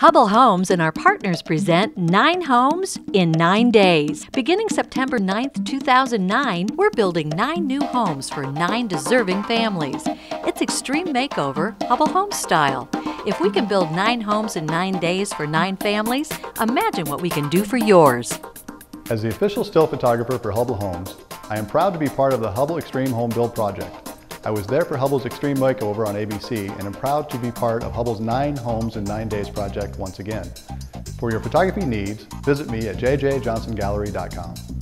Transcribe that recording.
Hubbell Homes and our partners present Nine Homes in Nine Days. Beginning September 9th, 2009, we're building nine new homes for nine deserving families. It's Extreme Makeover Hubbell Homes style. If we can build nine homes in nine days for nine families, imagine what we can do for yours. As the official still photographer for Hubbell Homes, I am proud to be part of the Hubbell Extreme Home Build Project. I was there for Hubbell's Extreme Makeover on ABC and am proud to be part of Hubbell's 9 Homes in 9 Days project once again. For your photography needs, visit me at jjjohnsongallery.com.